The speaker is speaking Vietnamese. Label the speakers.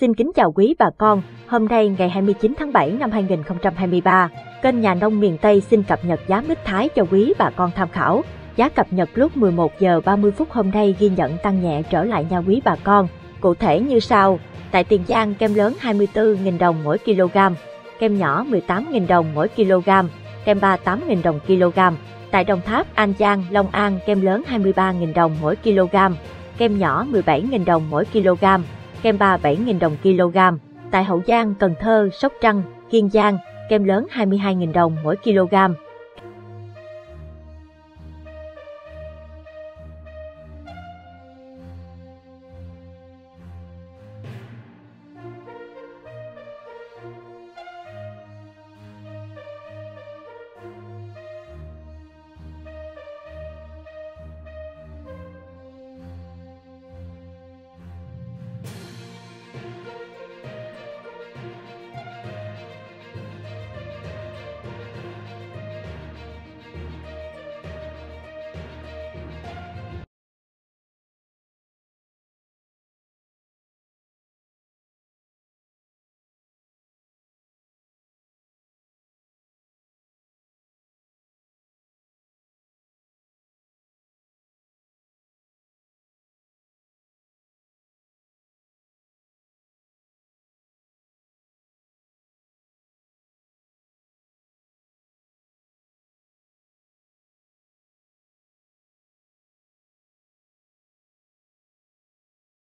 Speaker 1: Xin kính chào quý bà con, hôm nay ngày 29 tháng 7 năm 2023, kênh Nhà nông miền Tây xin cập nhật giá mít thái cho quý bà con tham khảo. Giá cập nhật lúc 11 giờ 30 phút hôm nay ghi nhận tăng nhẹ trở lại nha quý bà con. Cụ thể như sau, tại Tiền Giang kem lớn 24.000 đồng mỗi kg, kem nhỏ 18.000 đồng mỗi kg, kem 38.000 đồng kg. Tại Đồng Tháp, An Giang, Long An kem lớn 23.000 đồng mỗi kg, kem nhỏ 17.000 đồng mỗi kg, kem 37.000 đồng kg. Tại Hậu Giang, Cần Thơ, Sóc Trăng, Kiên Giang, kem lớn 22.000 đồng mỗi kg,